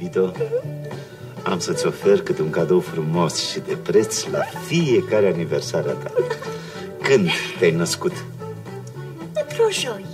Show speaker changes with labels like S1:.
S1: iubito, am să-ți ofer câte un cadou frumos și de preț la fiecare aniversare a ta. Când te-ai născut?
S2: Într-o joi.